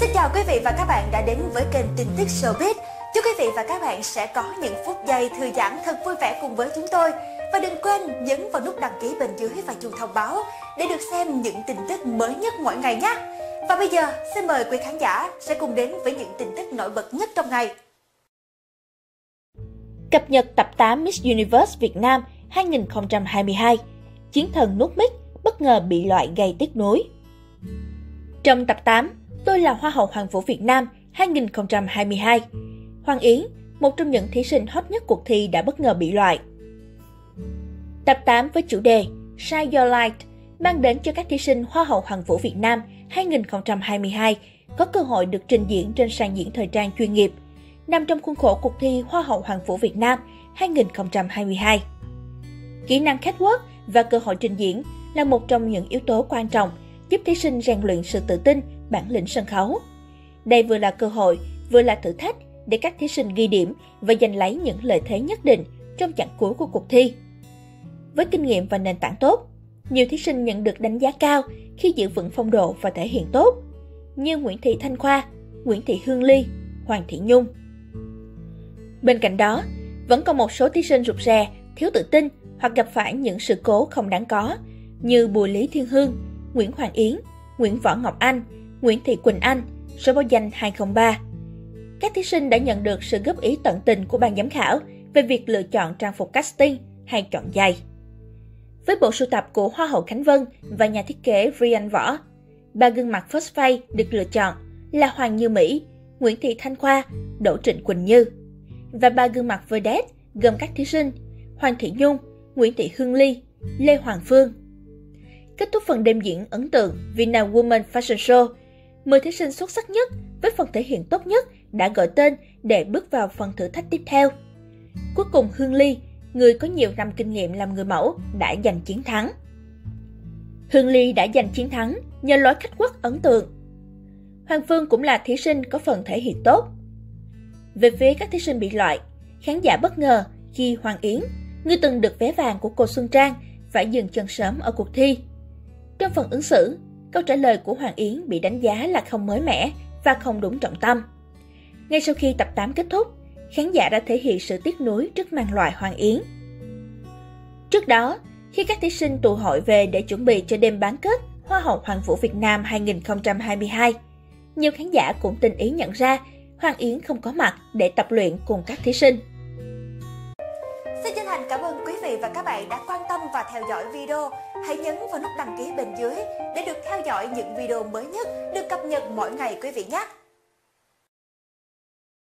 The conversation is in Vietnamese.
Xin chào quý vị và các bạn đã đến với kênh tin tức showbiz. Chúc quý vị và các bạn sẽ có những phút giây thư giãn thật vui vẻ cùng với chúng tôi. Và đừng quên nhấn vào nút đăng ký bên dưới và chuông thông báo để được xem những tin tức mới nhất mỗi ngày nhé. Và bây giờ, xin mời quý khán giả sẽ cùng đến với những tin tức nổi bật nhất trong ngày. Cập nhật tập 8 Miss Universe Việt Nam 2022 Chiến thần nút mic bất ngờ bị loại gây tiếc nuối. Trong tập 8, Tôi là Hoa hậu Hoàng vũ Việt Nam 2022. Hoàng Yến, một trong những thí sinh hot nhất cuộc thi đã bất ngờ bị loại. Tập 8 với chủ đề Shine Your Light mang đến cho các thí sinh Hoa hậu Hoàng vũ Việt Nam 2022 có cơ hội được trình diễn trên sàn diễn thời trang chuyên nghiệp, nằm trong khuôn khổ cuộc thi Hoa hậu Hoàng vũ Việt Nam 2022. Kỹ năng catwalk và cơ hội trình diễn là một trong những yếu tố quan trọng giúp thí sinh rèn luyện sự tự tin, bản lĩnh sân khấu. Đây vừa là cơ hội, vừa là thử thách để các thí sinh ghi điểm và giành lấy những lợi thế nhất định trong chặng cuối của cuộc thi. Với kinh nghiệm và nền tảng tốt, nhiều thí sinh nhận được đánh giá cao khi giữ vững phong độ và thể hiện tốt, như Nguyễn Thị Thanh Khoa, Nguyễn Thị Hương Ly, Hoàng Thị Nhung. Bên cạnh đó, vẫn còn một số thí sinh rụt rè, thiếu tự tin hoặc gặp phải những sự cố không đáng có, như Bùi Lý Thiên Hương, Nguyễn Hoàng Yến, Nguyễn Võ Ngọc Anh, Nguyễn Thị Quỳnh Anh, số báo danh 203. Các thí sinh đã nhận được sự góp ý tận tình của ban giám khảo về việc lựa chọn trang phục casting hay chọn giày. Với bộ sưu tập của Hoa hậu Khánh Vân và nhà thiết kế Rian Võ, ba gương mặt first face được lựa chọn là Hoàng Như Mỹ, Nguyễn Thị Thanh Khoa, Đỗ Trịnh Quỳnh Như và ba gương mặt vedette gồm các thí sinh Hoàng Thị Nhung, Nguyễn Thị Hương Ly, Lê Hoàng Phương, Kết thúc phần đêm diễn ấn tượng Vina Woman Fashion Show, 10 thí sinh xuất sắc nhất với phần thể hiện tốt nhất đã gọi tên để bước vào phần thử thách tiếp theo. Cuối cùng Hương Ly, người có nhiều năm kinh nghiệm làm người mẫu, đã giành chiến thắng. Hương Ly đã giành chiến thắng nhờ lối khách quốc ấn tượng. Hoàng Phương cũng là thí sinh có phần thể hiện tốt. Về phía các thí sinh bị loại, khán giả bất ngờ khi Hoàng Yến, người từng được vé vàng của cô Xuân Trang, phải dừng chân sớm ở cuộc thi. Trong phần ứng xử, câu trả lời của Hoàng Yến bị đánh giá là không mới mẻ và không đúng trọng tâm. Ngay sau khi tập 8 kết thúc, khán giả đã thể hiện sự tiếc nuối trước màn loại Hoàng Yến. Trước đó, khi các thí sinh tụ hội về để chuẩn bị cho đêm bán kết Hoa hậu Hoàng vũ Việt Nam 2022, nhiều khán giả cũng tình ý nhận ra Hoàng Yến không có mặt để tập luyện cùng các thí sinh. Xin chân thành cảm ơn quý vị và các bạn đã quan tâm và theo dõi video. Hãy nhấn vào nút đăng ký bên dưới để được theo dõi những video mới nhất được cập nhật mỗi ngày quý vị nhé.